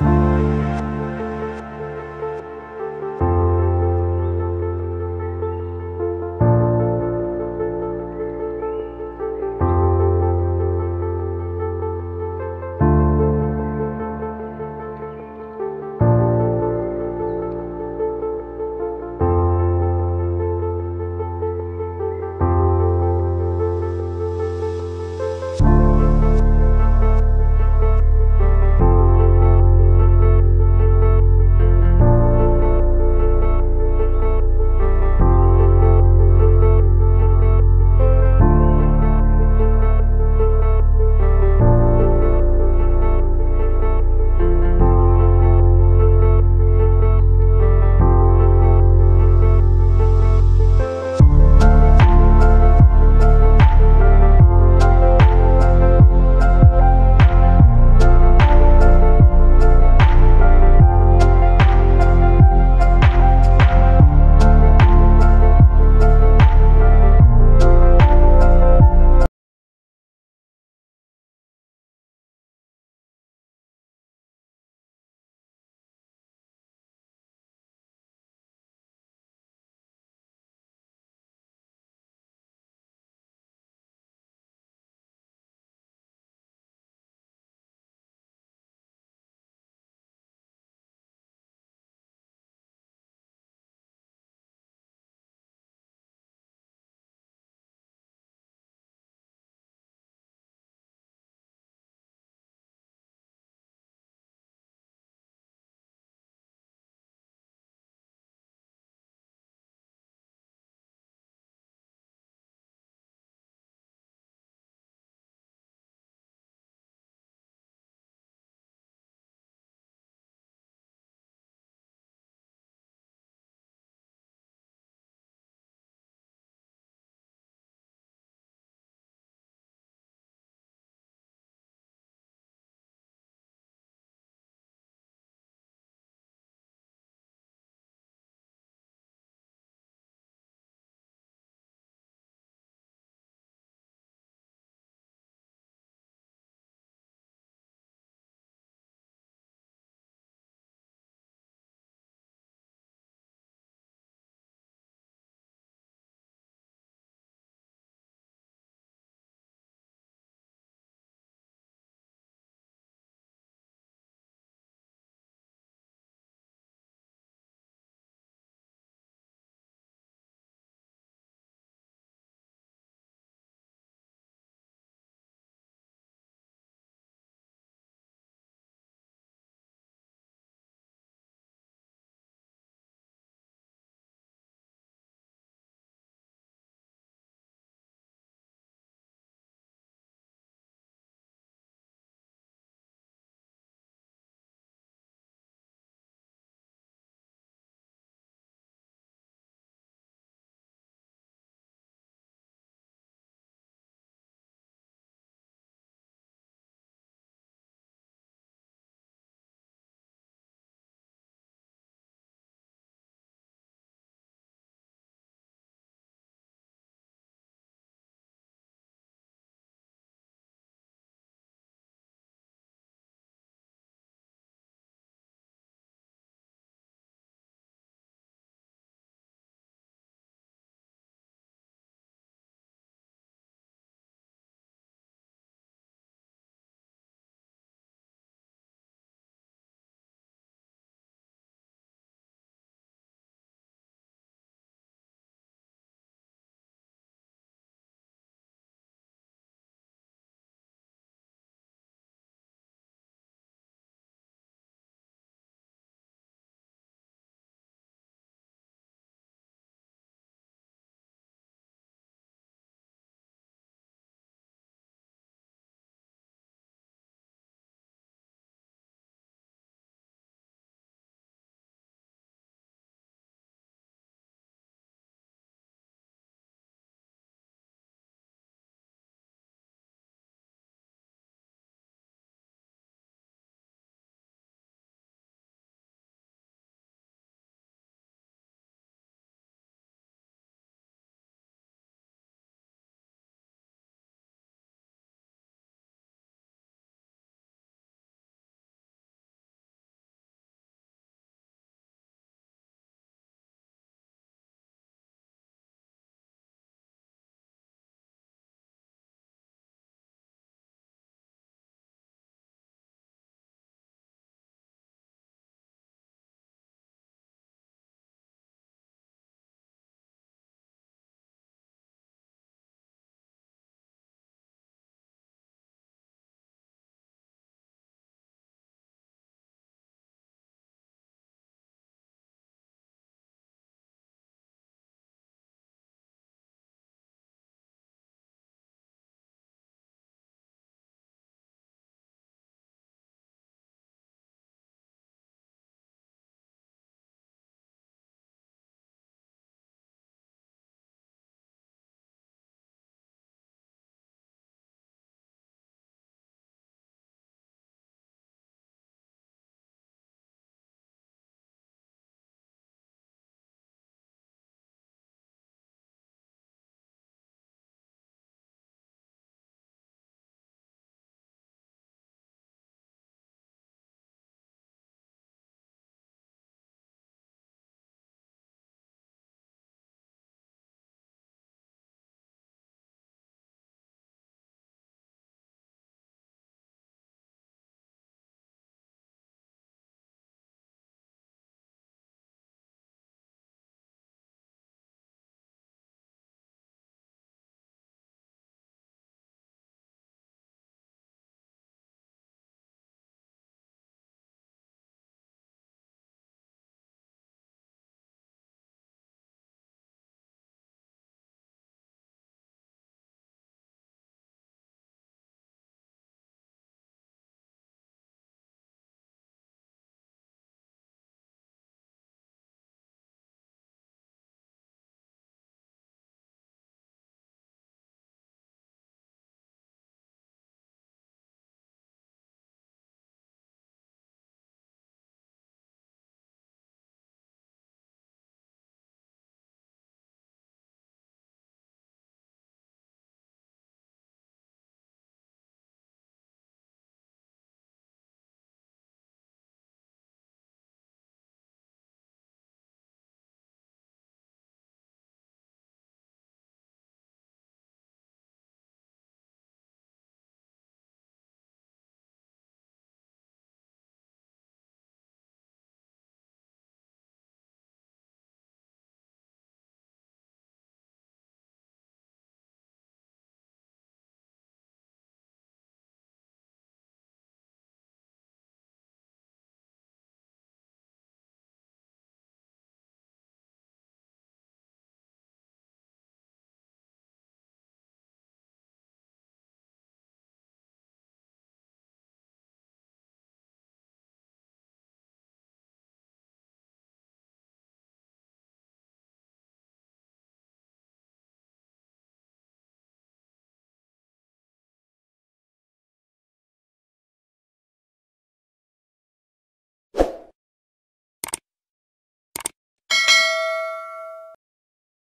you